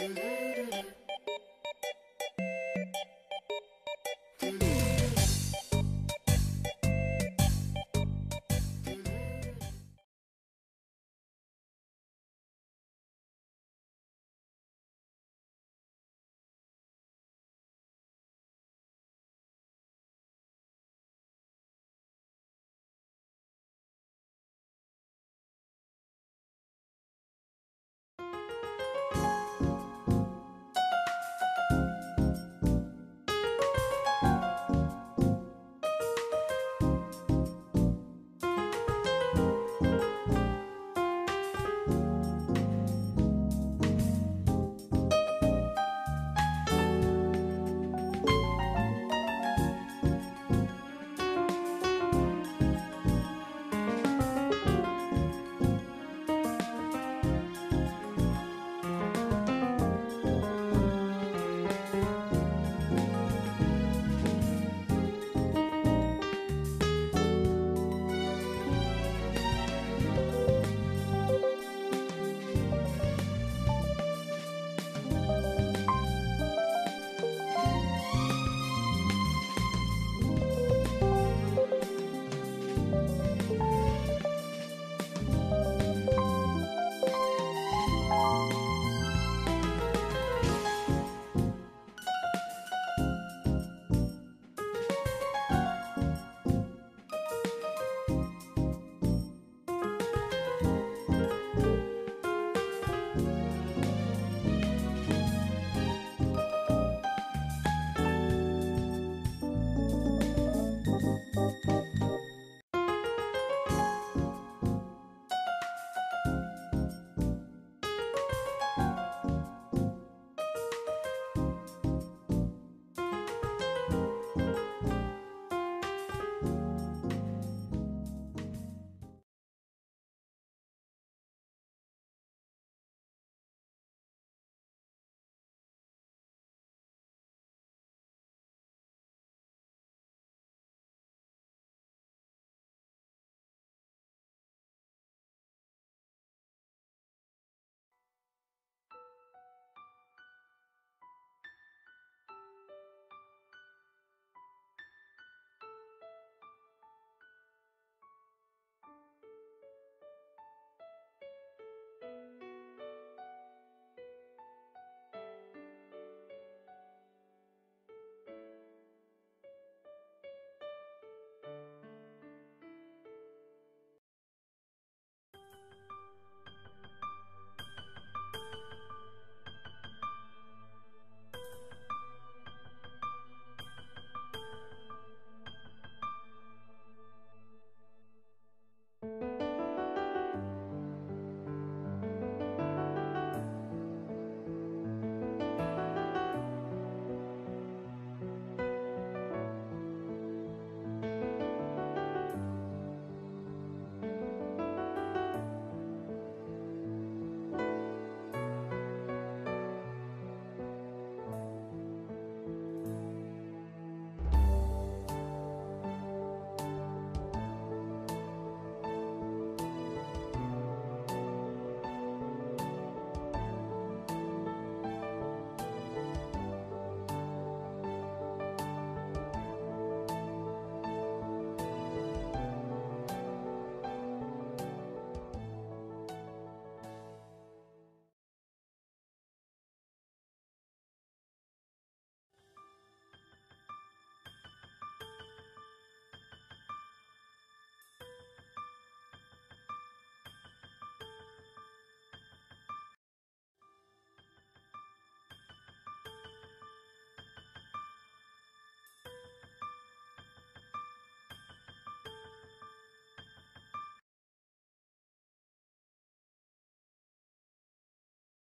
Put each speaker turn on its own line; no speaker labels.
Do do do do.